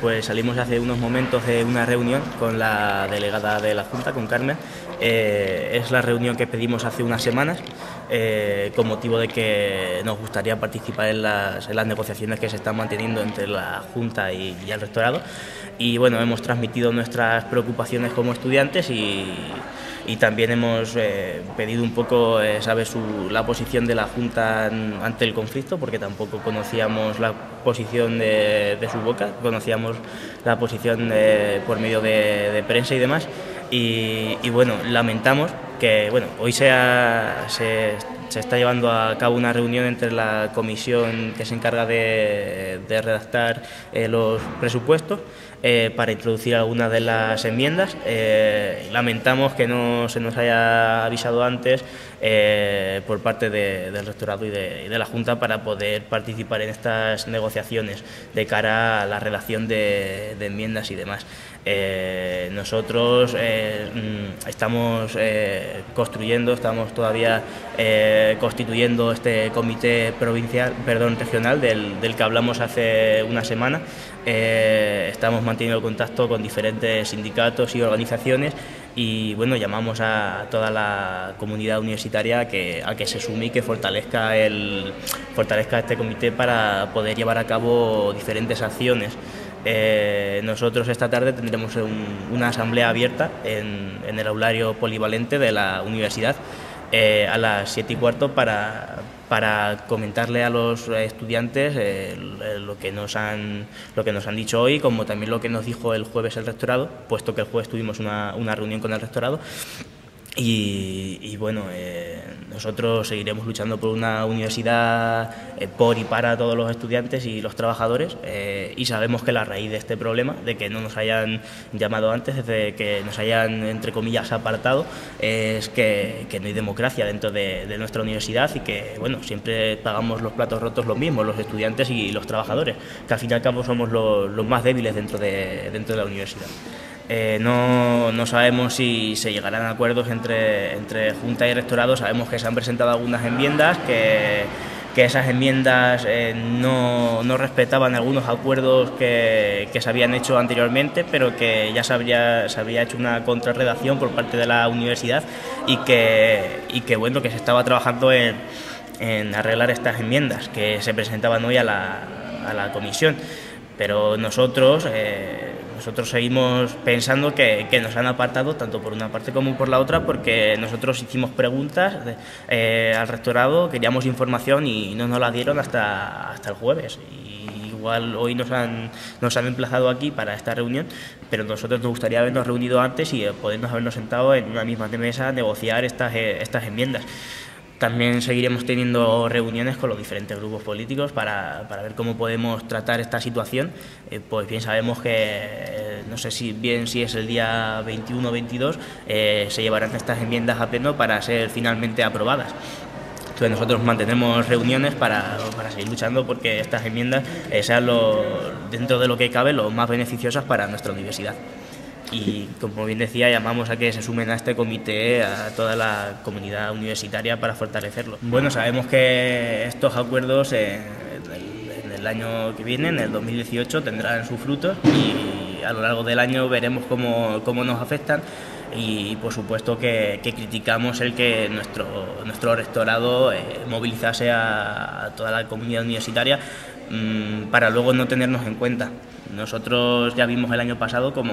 Pues salimos hace unos momentos de una reunión con la delegada de la Junta, con Carmen. Eh, es la reunión que pedimos hace unas semanas eh, con motivo de que nos gustaría participar en las, negociaciones que se están manteniendo entre la Junta y, y el rectorado. Y bueno, hemos transmitido nuestras preocupaciones como estudiantes y y también hemos eh, pedido un poco eh, saber la posición de la Junta ante el conflicto, porque tampoco conocíamos la posición de, su boca, conocíamos la posición por medio de, prensa y demás. Y, bueno, lamentamos bueno, hoy se, se, está llevando a cabo una reunión entre la comisión que se encarga de, redactar eh, los presupuestos eh, para introducir algunas de las enmiendas. Eh, lamentamos que no se nos haya avisado antes por parte del rectorado y de, la Junta para poder participar en estas negociaciones de cara a la redacción de, enmiendas y demás. nosotros mm, estamos construyendo, estamos todavía constituyendo este comité provincial, perdón, regional del, del que hablamos hace una semana. estamos mantenido contacto con diferentes sindicatos y organizaciones y bueno, llamamos a toda la comunidad universitaria a que, a que se sume y que fortalezca, el, fortalezca este comité para poder llevar a cabo diferentes acciones. Eh, nosotros esta tarde tendremos una asamblea abierta en, en el aulario polivalente de la universidad eh, a las 7 y cuarto para, para comentarle a los estudiantes eh, lo, que nos han, lo que nos han dicho hoy, como también lo que nos dijo el jueves el rectorado, puesto que el jueves tuvimos una, una reunión con el rectorado. Y, bueno, eh, nosotros seguiremos luchando por una universidad eh, por y para todos los estudiantes y los trabajadores eh, y sabemos que la raíz de este problema, de que no nos hayan llamado antes, de que nos hayan, entre comillas, apartado, es que, no hay democracia dentro de, nuestra universidad y que, bueno, siempre pagamos los platos rotos los mismos, los estudiantes y los trabajadores, que al fin y al cabo somos los, los más débiles dentro de, dentro de la universidad. Eh, no, no, sabemos si se llegarán a acuerdos entre, entre Junta y Rectorado. Sabemos que se han presentado algunas enmiendas, que, que esas enmiendas eh, no, no, respetaban algunos acuerdos que, que, se habían hecho anteriormente, pero que ya se había, se había hecho una contrarredacción por parte de la universidad y que, y que, bueno, que se estaba trabajando en, en arreglar estas enmiendas que se presentaban hoy a la, a la comisión. Pero nosotros... Eh, nosotros seguimos pensando que, nos han apartado tanto por una parte como por la otra porque nosotros hicimos preguntas eh, al rectorado, queríamos información y no nos la dieron hasta, hasta el jueves. Y igual hoy nos han, nos han emplazado aquí para esta reunión, pero nosotros nos gustaría habernos reunido antes y podernos habernos sentado en una misma mesa a negociar estas, eh, estas enmiendas. También seguiremos teniendo reuniones con los diferentes grupos políticos para, para ver cómo podemos tratar esta situación. Eh, pues bien sabemos que, eh, no sé si bien si es el día 21 o 22, eh, se llevarán estas enmiendas a pleno para ser finalmente aprobadas. Entonces nosotros mantenemos reuniones para, para seguir luchando porque estas enmiendas sean lo, dentro de lo que cabe lo más beneficiosas para nuestra universidad y como bien decía, llamamos a que se sumen a este comité a toda la comunidad universitaria para fortalecerlo. Bueno, sabemos que estos acuerdos en el año que viene, en el 2018, tendrán sus frutos y a lo largo del año veremos cómo, cómo nos afectan y por supuesto que, criticamos el que nuestro, nuestro rectorado eh, movilizase a, toda la comunidad universitaria mm, para luego no tenernos en cuenta. Nosotros ya vimos el año pasado como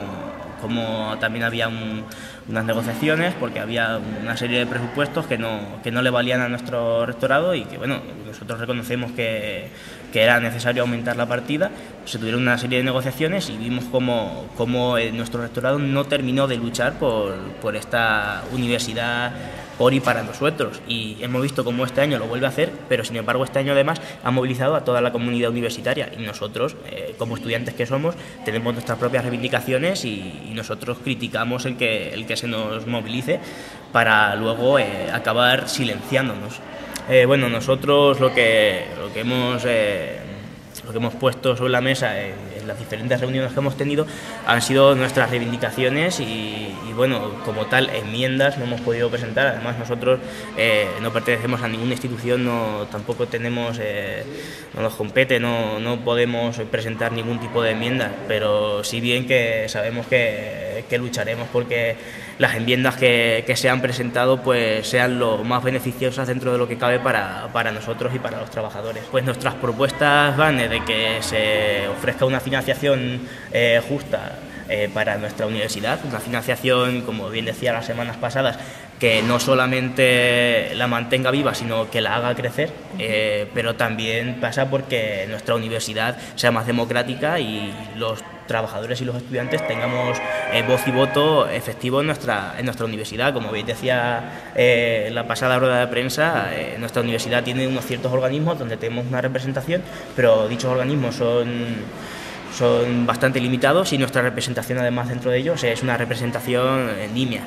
como también había unas negociaciones porque había una serie de presupuestos que no, que no le valían a nuestro rectorado y que bueno, nosotros reconocemos que, era necesario aumentar la partida, se tuvieron una serie de negociaciones y vimos como, como nuestro rectorado no terminó de luchar por, por esta universidad por y para nosotros. Y hemos visto cómo este año lo vuelve a hacer, pero sin embargo este año además ha movilizado a toda la comunidad universitaria y nosotros, eh, como estudiantes que somos, tenemos nuestras propias reivindicaciones y, nosotros criticamos el que, el que se nos movilice para luego eh, acabar silenciándonos. Eh, bueno, nosotros lo que, lo que hemos lo que hemos puesto sobre la mesa es en las diferentes reuniones que hemos tenido han sido nuestras reivindicaciones y, bueno, como tal, enmiendas no hemos podido presentar. Además, nosotros eh, no pertenecemos a ninguna institución, no, tampoco tenemos, eh, no nos compete, no, no podemos presentar ningún tipo de enmienda, pero sí bien que sabemos que, que lucharemos porque las enmiendas que, que, se han presentado pues sean lo más beneficiosas dentro de lo que cabe para, para nosotros y para los trabajadores. Pues nuestras propuestas van de que se ofrezca una financiación eh, justa eh, para nuestra universidad, una financiación, como bien decía las semanas pasadas, que no solamente la mantenga viva, sino que la haga crecer, eh, pero también pasa porque nuestra universidad sea más democrática y los trabajadores y los estudiantes tengamos eh, voz y voto efectivo en nuestra, en nuestra universidad. Como bien decía eh, la pasada rueda de prensa, nuestra universidad tiene unos ciertos organismos donde tenemos una representación, pero dichos organismos son son bastante limitados y nuestra representación además dentro de ellos es una representación nimia.